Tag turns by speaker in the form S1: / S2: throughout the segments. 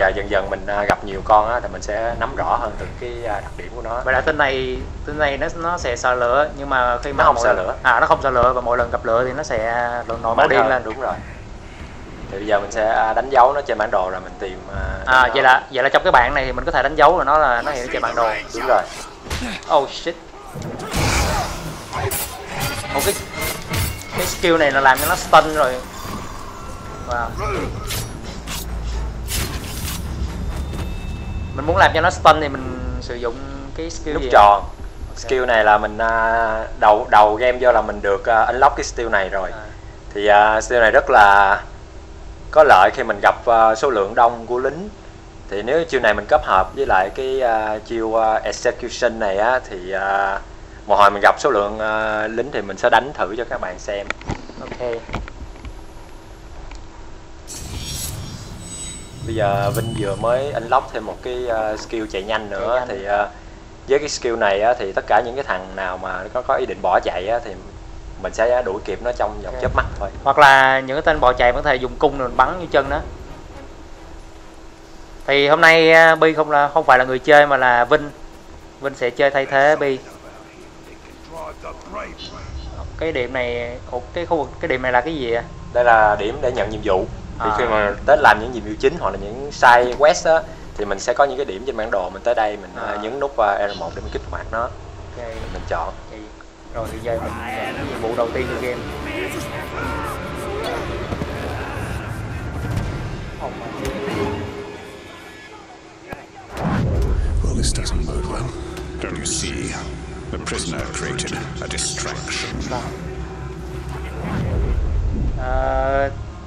S1: thì à, dần dần mình à, gặp nhiều con á thì mình sẽ nắm rõ hơn từng cái à, đặc điểm của nó.
S2: Vậy là tên này tên này nó nó sẽ sợ lửa nhưng mà khi mà
S1: Nó không sợ
S2: lần-
S1: lửa.
S2: à nó không sợ lửa và mỗi lần gặp lửa thì nó sẽ nổi máu điên lên.
S1: đúng rồi. Thì bây giờ mình sẽ đánh dấu nó trên bản đồ rồi mình tìm à, nó.
S2: vậy là vậy là trong cái bảng này thì mình có thể đánh dấu rồi nó là nó hiện trên bản đồ.
S1: Đúng rồi.
S2: Oh shit. Một cái cái skill này là làm cho nó stun rồi. Wow mình muốn làm cho nó stun thì mình sử dụng cái skill
S1: nút
S2: gì
S1: tròn. Skill này là mình à, đầu đầu game do là mình được à, unlock cái skill này rồi.
S2: À.
S1: thì à, skill này rất là có lợi khi mình gặp à, số lượng đông của lính. Thì nếu chiêu này mình kết hợp với lại cái à, chiêu à, execution này á thì à, một hồi mình gặp số lượng à, lính thì mình sẽ đánh thử cho các bạn xem.
S2: Ok
S1: bây giờ Vinh vừa mới unlock thêm một cái à, skill chạy nhanh nữa.
S2: Nhanh.
S1: thì à, với cái skill này á, thì tất cả những cái thằng nào mà có có ý định bỏ chạy á, thì mình sẽ đuổi kịp nó trong vòng chớp mắt thôi.
S2: Hoặc là những cái tên bò chạy vẫn thể dùng cung rồi bắn như chân đó. Thì hôm nay uh, bi không là không phải là người chơi mà là vinh. Vinh sẽ chơi thay thế bi. Cái điểm này cái khu vực cái điểm này là cái gì ạ
S1: đây là điểm để nhận nhiệm vụ thì
S2: À.
S1: khi mà tới làm những nhiệm vụ chính hoặc là những side quest á thì mình sẽ có những cái điểm trên bản đồ mình tới đây mình
S2: À.
S1: à. nhấn nút uh, R1 để mình kích hoạt nó
S2: ok
S1: mình chọn
S2: rồi thì giờ mình cái nhiệm vụ đầu tiên của game Oh
S3: Well, this doesn't bode well. Don't you see? The prisoner created a distraction.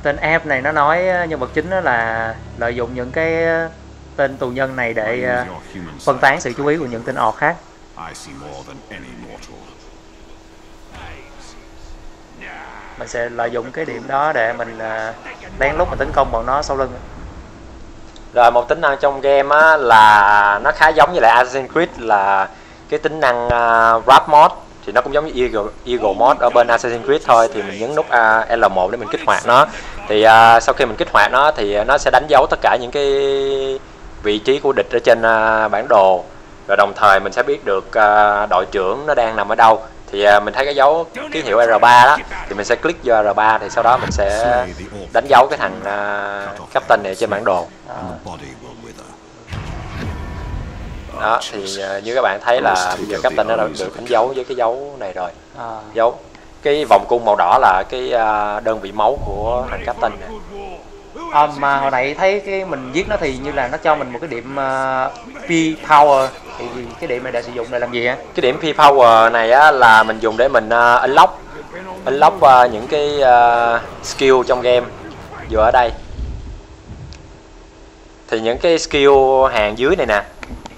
S2: Tên app này nó nói ờ, nhân vật chính đó là lợi dụng những cái ờ, tên tù nhân này để ờ, phân tán sự chú ý của những tên ọt khác. Mình sẽ lợi dụng cái điểm đó để mình lén lút mà tấn công bọn nó sau lưng.
S1: Rồi một tính năng trong game á là nó khá giống với lại Assassin's Creed là cái tính năng uh, Wrap Mode thì nó cũng giống như Eagle, Eagle Mode ở bên Assassin's Creed thôi thì mình nhấn nút uh, L1 để mình kích hoạt nó. Thì uh, sau khi mình kích hoạt nó thì nó sẽ đánh dấu tất cả những cái vị trí của địch ở trên uh, bản đồ. Rồi đồng thời mình sẽ biết được uh, đội trưởng nó đang nằm ở đâu. Thì uh, mình thấy cái dấu ký hiệu R3 đó thì mình sẽ click vô R3 thì sau đó mình sẽ đánh dấu cái thằng uh, captain này trên bản đồ.
S2: Ờ,
S1: đó thì uh, như các bạn thấy là bây giờ captain nó đã được đánh dấu với cái dấu này rồi.
S2: Ờ,
S1: dấu. Cái vòng cung màu đỏ là cái uh, đơn vị máu của thằng captain này.
S2: Ờ, mà hồi nãy thấy cái mình giết nó thì như là nó cho mình một cái điểm uh, P power. Thì cái điểm này để sử dụng để làm gì á?
S1: Cái điểm P power này á, là mình dùng để mình uh, unlock unlock uh, những cái uh, skill trong game vừa ở đây. Thì những cái skill hàng dưới này nè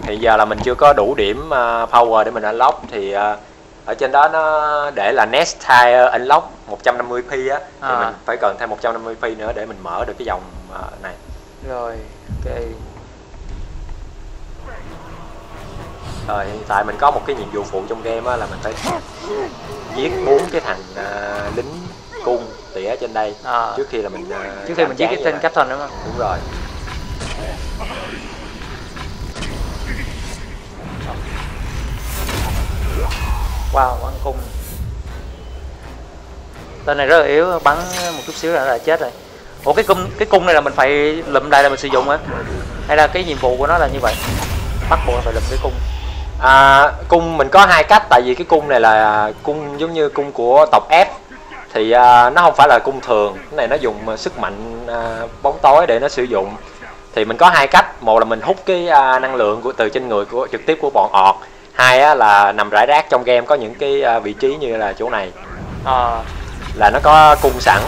S1: thì giờ là mình chưa có đủ điểm uh, power để mình unlock. Thì uh, ở trên đó nó để là next tire unlock 150p á. Thì
S2: À.
S1: mình phải cần thêm 150p nữa để mình mở được cái dòng uh, này.
S2: Rồi ok.
S1: Rồi hiện tại mình có một cái nhiệm vụ phụ trong game á, là mình phải giết bốn cái thằng à, lính cung tỉa trên đây.
S2: À.
S1: trước khi là mình à,
S2: trước khi mình giết cái tên captain đúng không?
S1: Đúng rồi
S2: wow bắn cung. Tên này rất là yếu bắn một chút xíu là là chết rồi. Ủa cái cung cái cung này là mình phải lụm đây là mình sử dụng á? Hay là cái nhiệm vụ của nó là như vậy? Bắt buộc phải lụm cái cung.
S1: À, cung mình có hai cách tại vì cái cung này là cung giống như cung của tộc F. Thì à, nó không phải là cung thường. Cái này nó dùng à, sức mạnh à, bóng tối để nó sử dụng. Thì mình có hai cách. Một là mình hút cái à, năng lượng của từ trên người của trực tiếp của bọn ọt hai á, là nằm rải rác trong game có những cái à, vị trí như là chỗ này.
S2: À,
S1: là nó có cung sẵn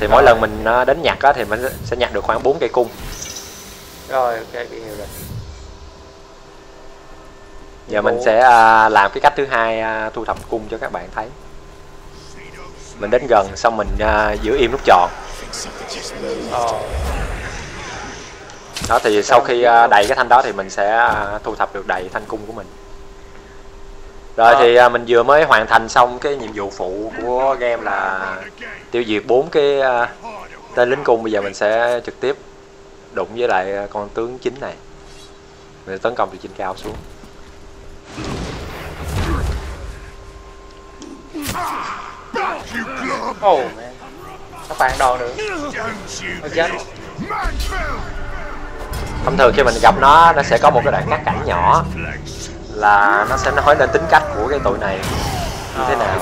S1: thì mỗi lần mình à, đến nhặt á, thì mình sẽ- nhặt được khoảng 4 cây cung.
S2: Rồi ok bị hiểu rồi.
S1: Giờ mình sẽ làm cái cách thứ hai thu thập cung cho các bạn thấy. Mình đến gần xong mình giữ im nút tròn.
S2: Ờ,
S1: đó thì sau khi đầy cái thanh đó thì mình sẽ thu thập được đầy thanh cung của mình rồi
S2: Ờ.
S1: thì à, mình vừa mới hoàn thành xong cái nhiệm vụ phụ của game là tiêu diệt bốn cái à, tên lính cung. Bây giờ mình sẽ trực tiếp đụng với lại con tướng chính này. Mình tấn công từ trên cao xuống.
S2: Ồ mẹ nó phản đòn được. Nó chết.
S1: Thông thường khi mình gặp nó nó sẽ có một cái đoạn cắt cảnh nhỏ là nó sẽ nói lên tính cách của cái tụi này. Như thế nào?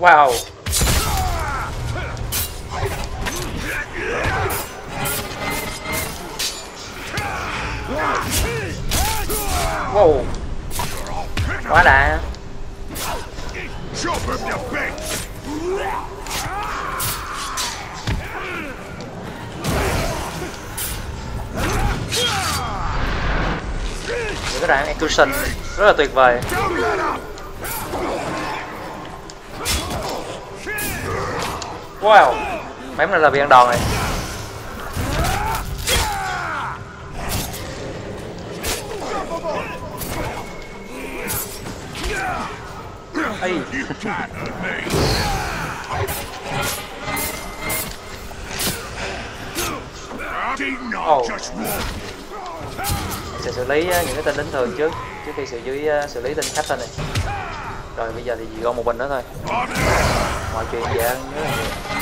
S2: Wow. Wow. Quá đã cái đoạn execution rất là tuyệt vời. Wow bém này là bị ăn đòn này. Ây, Oh. Sẽ xử lý uh, những cái tên lính thường trước trước khi xử lý uh, xử lý tên captain này. Rồi bây giờ thì chỉ còn một mình nữa thôi. Mọi chuyện dễ hơn rất là nhiều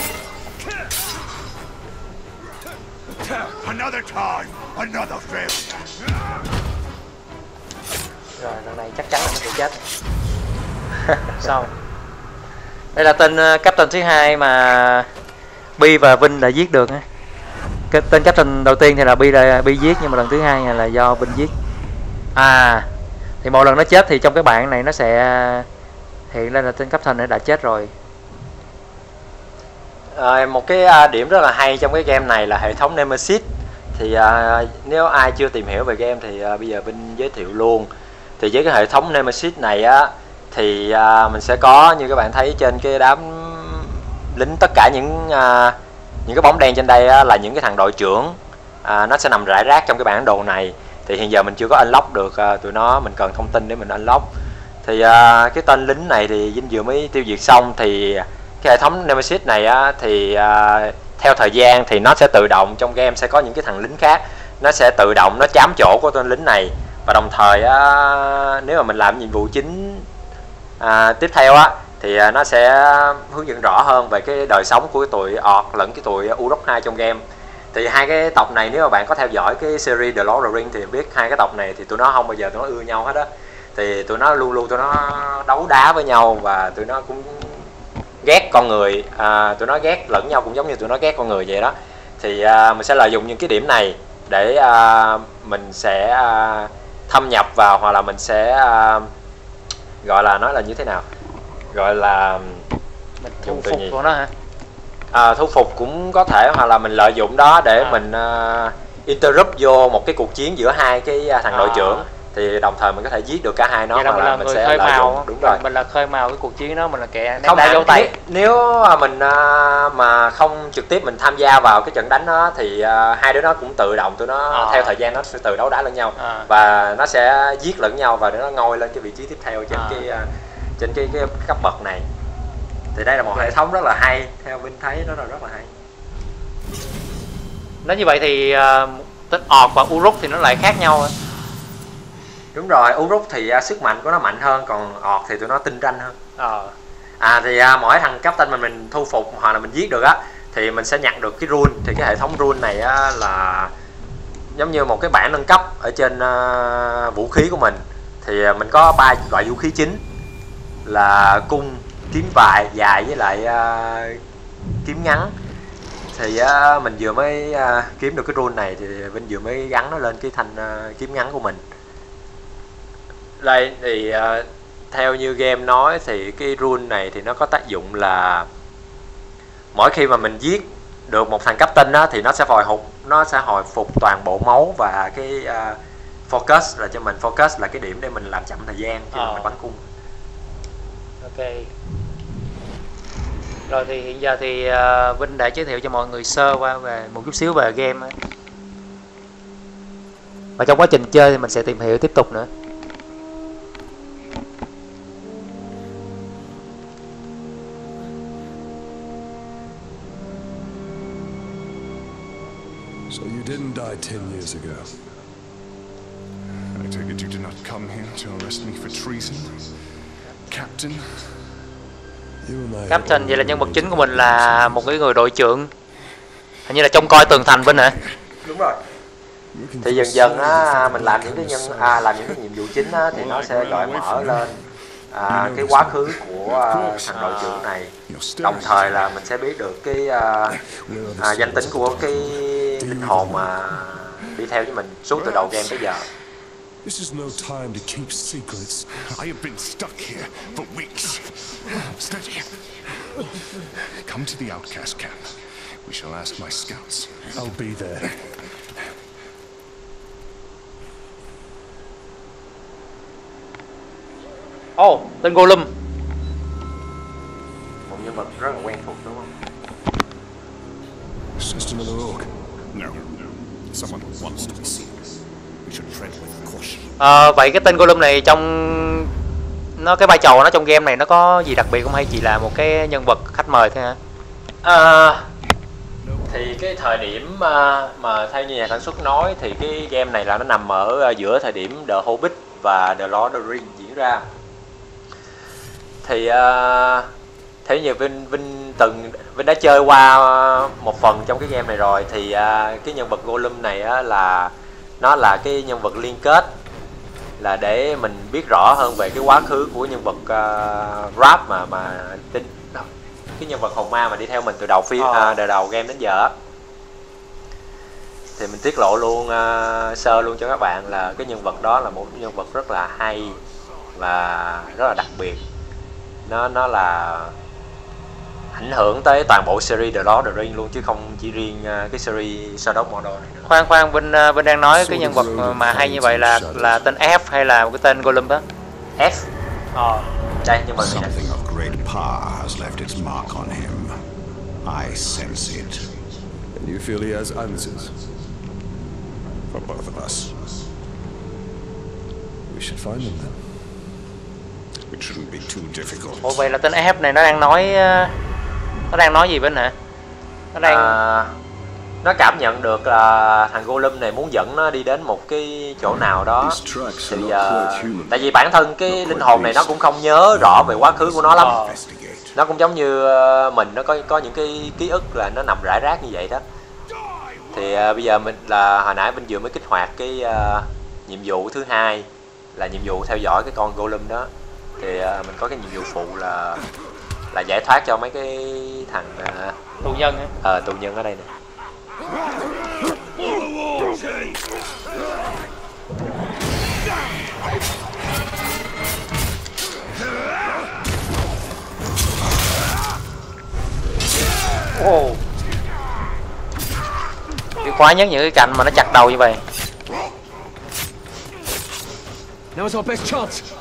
S3: Another time, another failure.
S2: rồi lần này chắc chắn là nó sẽ chết. Xong. Đây là tên uh, captain thứ hai mà Bi và Vinh đã giết được cái tên captain đầu tiên thì là Bi là Bi giết nhưng mà lần thứ hai là do Vinh giết à thì mỗi lần nó chết thì trong cái bảng này nó sẽ hiện lên là tên captain này đã chết rồi.
S1: À, một cái à, điểm rất là hay trong cái game này là hệ thống Nemesis. Thì à, nếu ai chưa tìm hiểu về game thì à, bây giờ Vinh giới thiệu luôn. Thì với cái hệ thống Nemesis này á thì à, mình sẽ có như các bạn thấy trên cái đám lính tất cả những à, những cái bóng đen trên đây á, là những cái thằng đội trưởng. À, nó sẽ nằm rải rác trong cái bản đồ này. Thì hiện giờ mình chưa có unlock được à, tụi nó mình cần thông tin để mình unlock. Thì à, cái tên lính này thì Vinh vừa mới tiêu diệt xong thì cái hệ thống Nemesis này á, thì à, theo thời gian thì nó sẽ tự động trong game sẽ có những cái thằng lính khác nó sẽ tự động nó chám chỗ của tên lính này. Và đồng thời á, nếu mà mình làm nhiệm vụ chính à, tiếp theo á thì à, nó sẽ hướng dẫn rõ hơn về cái đời sống của cái tụi ọt lẫn cái tụi Uruk 2 trong game. Thì hai cái tộc này nếu mà bạn có theo dõi cái series The Lord of the Rings thì biết hai cái tộc này thì tụi nó không bao giờ tụi nó ưa nhau hết á. Thì tụi nó luôn luôn tụi nó đấu đá với nhau và tụi nó cũng ghét con người à, tụi nó ghét lẫn nhau cũng giống như tụi nó ghét con người vậy đó. Thì à, mình sẽ lợi dụng những cái điểm này để à, mình sẽ à, thâm nhập vào hoặc là mình sẽ à, gọi là nói là như thế nào? Gọi là
S2: mình thu phục của nó hả
S1: à, thu phục cũng có thể hoặc là mình lợi dụng đó để
S2: À.
S1: mình à, interrupt vô một cái cuộc chiến giữa hai cái à, thằng đội
S2: À.
S1: trưởng thì đồng thời mình có thể giết được cả hai nó
S2: vậy là mình
S1: là
S2: là
S1: mình
S2: người
S1: sẽ
S2: khơi mào
S1: dụng đúng rồi
S2: mình là khơi mào cái cuộc chiến đó mình là kẻ ném
S1: không
S2: đá
S1: hẳn
S2: dấu tay
S1: nếu, mình à, mà không trực tiếp mình tham gia vào cái trận đánh đó thì hai đứa nó cũng tự động tụi nó
S2: À.
S1: theo thời gian nó sẽ tự đấu đá lẫn nhau
S2: à.
S1: và nó sẽ giết lẫn nhau và nó ngồi lên cái vị trí tiếp theo trên
S2: À.
S1: cái trên cái, cái cấp bậc này. Thì đây là một hệ thống rất là hay theo Vinh thấy nó là rất là hay.
S2: Nếu như vậy thì uh, tên ọt và uruk thì nó lại khác nhau
S1: đúng rồi Uruk thì à, sức mạnh của nó mạnh hơn còn ọt thì tụi nó tinh ranh hơn.
S2: Ờ.
S1: À thì à, mỗi thằng cấp tên mà mình thu phục hoặc là mình giết được á thì mình sẽ nhặt được cái rune. Thì cái hệ thống rune này á là giống như một cái bảng nâng cấp ở trên à, vũ khí của mình. Thì à, mình có ba loại vũ khí chính là cung kiếm vại dài với lại à, kiếm ngắn. Thì á, mình vừa mới à, kiếm được cái rune này thì Vinh vừa mới gắn nó lên cái thanh à, kiếm ngắn của mình. Đây thì à, theo như game nói thì cái rune này thì nó có tác dụng là mỗi khi mà mình giết được một thằng cấp tinh á thì nó sẽ hồi phục nó sẽ hồi phục toàn bộ máu và cái à, focus là cho mình. Focus là cái điểm để mình làm chậm thời gian khi mà
S2: Ờ.
S1: mình bắn cung
S2: ok rồi thì hiện giờ thì à, Vinh đã giới thiệu cho mọi người sơ qua về một chút xíu về game ấy. và trong quá trình chơi thì mình sẽ tìm hiểu tiếp tục nữa
S4: So you didn't die 10 years ago.
S3: I take it you did not come here to arrest me for treason. Captain?
S2: Vậy là nhân vật chính của mình là một cái người đội trưởng. Hình như là trông coi tường thành bên hả
S1: đúng rồi. Thì dần dần á mình làm những cái nhân à, làm những cái nhiệm vụ chính á, thì nó sẽ gợi mở lên. À, cái quá khứ của à, thằng đội trưởng này. đồng thời là mình sẽ biết được cái à, à, danh tính của cái linh hồn mà đi theo với mình suốt từ đầu game tới giờ
S4: This is no time to keep secrets.
S3: I have been stuck here for weeks. Steady. Come to the outcast camp. We shall ask my scouts.
S4: I'll be there.
S2: ồ oh, tên Golem
S1: một nhân vật rất là quen thuộc đúng không
S4: It's just another orc.
S3: No. Someone who wants to be seen.
S2: Ờ, vậy cái tên Golem này trong nó cái vai trò nó trong game này nó có gì đặc biệt không hay chỉ là một cái nhân vật khách mời thôi hả?
S1: À, thì cái thời điểm à, mà theo như nhà sản xuất nói thì cái game này là nó nằm ở à, giữa thời điểm The Hobbit và The Lord of the Rings diễn ra. Thì à, theo như Vinh Vinh từng Vinh đã chơi qua một phần trong cái game này rồi thì à, cái nhân vật Gollum này á, là nó là cái nhân vật liên kết là để mình biết rõ hơn về cái quá khứ của nhân vật uh, rap mà mà đến cái nhân vật hồn ma mà đi theo mình từ đầu phim
S2: Ờ.
S1: à, từ đầu game đến giờ á. thì mình tiết lộ luôn à, sơ luôn cho các bạn là cái nhân vật đó là một nhân vật rất là hay và rất là đặc biệt nó nó là ảnh hưởng tới toàn bộ series The Lord of the Rings luôn chứ không chỉ riêng à, cái series Shadow of Mordor này nữa.
S2: khoan khoan Vinh à, Vinh đang nói cái nhân vật mà hay như vậy là là tên F hay là cái tên Golem đó
S1: F
S2: ờ
S1: đây nhân vật này.
S5: Something of great power has left its mark on him. I sense it.
S4: And you feel he has answers?
S5: For both of us.
S4: We should find them then.
S3: It shouldn't be too difficult.
S2: ủa vậy là tên F này nó đang nói à, nó đang nói gì Vinh hả? Nó đang
S1: À, nó cảm nhận được là thằng Golem này muốn dẫn nó đi đến một cái chỗ nào đó. Thì
S6: human.
S1: tại vì bản thân cái linh hồn này nó cũng không nhớ rõ về quá khứ của nó lắm. Nó cũng giống như ờ, mình nó có có những cái ký ức là nó nằm rải rác như vậy đó. Thì ờ, bây giờ mình là hồi nãy mình vừa mới kích hoạt cái ờ, nhiệm vụ thứ hai là nhiệm vụ theo dõi cái con golem đó. Thì ờ, mình có cái nhiệm vụ phụ là là giải thoát cho mấy cái thằng ờ,
S2: tù nhân hả
S1: ờ, tù nhân ở đây nè
S2: Ồ. Tôi khoái nhất những cái cảnh mà nó chặt đầu như vậy
S6: Now's our best chance.